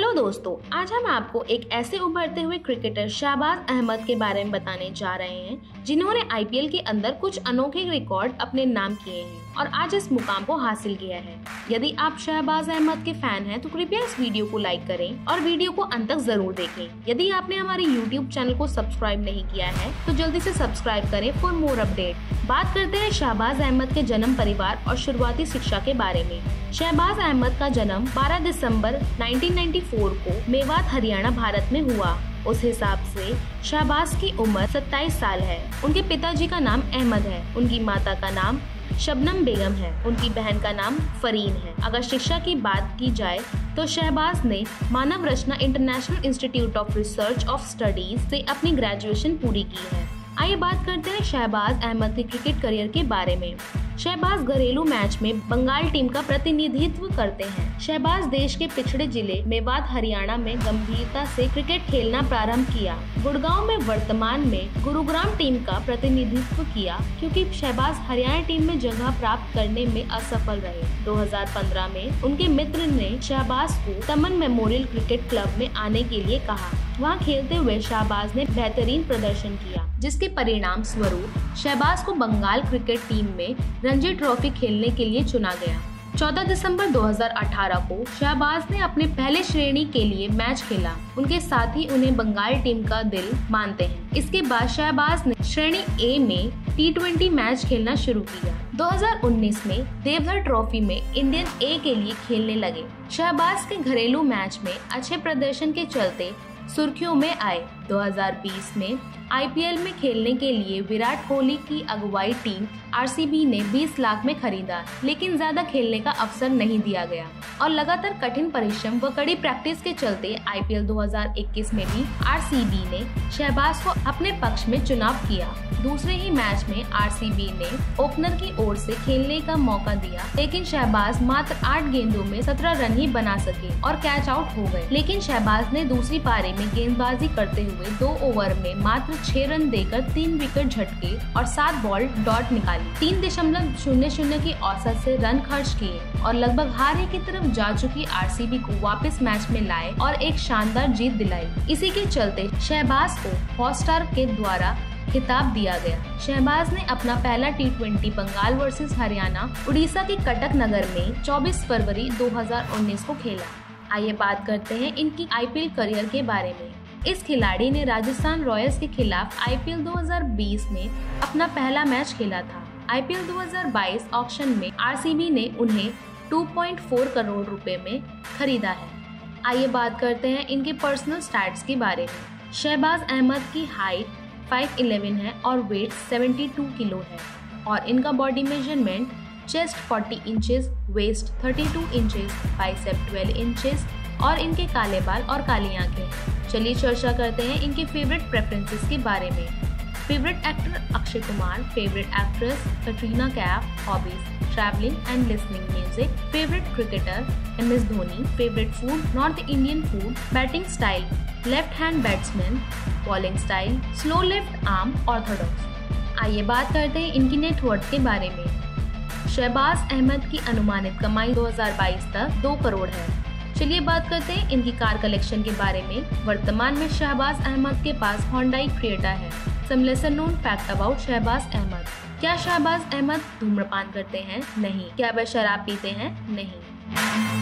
Hello दोस्तों, आज हम आपको एक ऐसे उभरते हुए क्रिकेटर शहबाज अहमद के बारे में बताने जा रहे हैं, जिन्होंने आईपीएल के अंदर कुछ अनोखे रिकॉर्ड अपने नाम किए हैं और आज इस मुकाम को हासिल किया है। यदि आप शहबाज अहमद के फ़ैन हैं तो कृपया इस वीडियो को लाइक करें और वीडियो को अंत तक ज़रूर देखें। यदि आपने हमारे यूट्यूब चैनल को सब्सक्राइब नहीं किया है तो जल्दी ऐसी सब्सक्राइब करें फॉर मोर अपडेट बात करते हैं शहबाज अहमद के जन्म परिवार और शुरुआती शिक्षा के बारे में। शहबाज अहमद का जन्म 12 दिसंबर 1994 को मेवात, हरियाणा, भारत में हुआ। उस हिसाब से शहबाज की उम्र 27 साल है। उनके पिताजी का नाम अहमद है। उनकी माता का नाम शबनम बेगम है। उनकी बहन का नाम फरीन है। अगर शिक्षा की बात की जाए तो शहबाज ने Manav Rachna international institute of research of studies से अपनी ग्रेजुएशन पूरी की है। आइए बात करते हैं शहबाज अहमद के क्रिकेट करियर के बारे में। शहबाज घरेलू मैच में बंगाल टीम का प्रतिनिधित्व करते हैं। शहबाज देश के पिछड़े ज़िले मेवात हरियाणा में गंभीरता से क्रिकेट खेलना प्रारंभ किया। गुड़गांव में वर्तमान में गुरुग्राम टीम का प्रतिनिधित्व किया, क्योंकि शहबाज हरियाणा टीम में जगह प्राप्त करने में असफल रहे। 2015 में उनके मित्र ने शहबाज को तमन मेमोरियल क्रिकेट क्लब में आने के लिए कहा। वहाँ खेलते हुए शहबाज ने बेहतरीन प्रदर्शन किया। जिसके परिणाम स्वरूप शहबाज को बंगाल क्रिकेट टीम में रणजी ट्रॉफी खेलने के लिए चुना गया। 14 दिसंबर 2018 को शहबाज ने अपने पहले श्रेणी के लिए मैच खेला। उनके साथ ही उन्हें बंगाल टीम का दिल मानते हैं। इसके बाद शहबाज ने श्रेणी ए में टी मैच खेलना शुरू किया। 2019 में देवधर ट्रॉफी में इंडियन ए के लिए खेलने लगे। शहबाज के घरेलू मैच में अच्छे प्रदर्शन के चलते सुर्खियों में आए। 2020 में आईपीएल में खेलने के लिए विराट कोहली की अगुवाई टीम आरसीबी ने 20 लाख में खरीदा, लेकिन ज़्यादा खेलने का अवसर नहीं दिया गया और लगातार कठिन परिश्रम व कड़ी प्रैक्टिस के चलते आईपीएल 2021 में भी आरसीबी ने शहबाज को अपने पक्ष में चुनाव किया। दूसरे ही मैच में आरसीबी ने ओपनर की ओर से खेलने का मौका दिया, लेकिन शहबाज मात्र आठ गेंदों में सत्रह रन ही बना सके और कैच आउट हो गए। लेकिन शहबाज ने दूसरी पारी में गेंदबाजी करते हुए दो ओवर में मात्र छह रन देकर तीन विकेट झटके और सात बॉल डॉट निकाली। तीन दशमलव शून्य शून्य की औसत से रन खर्च किए और लगभग हारे की तरफ़ जा चुकी आरसीबी को वापस मैच में लाए और एक शानदार जीत दिलाई। इसी के चलते शहबाज को हॉटस्टार के द्वारा खिताब दिया गया। शहबाज ने अपना पहला T twenty Bengal versus Haryana, Odisha के कटक नगर में 24 फरवरी 2019 को खेला। आइए बात करते हैं इनकी आईपीएल करियर के बारे में। इस खिलाड़ी ने राजस्थान रॉयल्स के खिलाफ आईपीएल 2020 में अपना पहला मैच खेला था। आईपीएल 2022 ऑक्शन में आरसीबी ने उन्हें 2.4 करोड़ रुपए में खरीदा है। आइए बात करते हैं इनके पर्सनल स्टैट्स के बारे में। शहबाज अहमद की हाइट 5'11 है और वेट 72 किलो है और इनका body measurement chest 40 inches, waist 32 inches, bicep 12 inches और इनके काले बाल और काली आँखें। चलिए चर्चा करते हैं इनके फेवरेट प्रेफरेंसेस के बारे में। Favourite actor Akshay Kumar favourite actress Katrina Kaif hobbies traveling and listening music favourite cricketer M S Dhoni favourite food north Indian food batting style left hand batsman bowling style slow left arm orthodox आइए बात करते हैं इनकी net worth के बारे में। शहबाज अहमद की अनुमानित कमाई 2022 तक दो करोड़ है। चलिए बात करते हैं इनकी कार कलेक्शन के बारे में। वर्तमान में शहबाज अहमद के पास होंडाई क्रिएटा है। Known fact about Shahbaz Ahmed. क्या शहबाज अहमद धूम्रपान करते हैं? नहीं। क्या वह शराब पीते हैं? नहीं।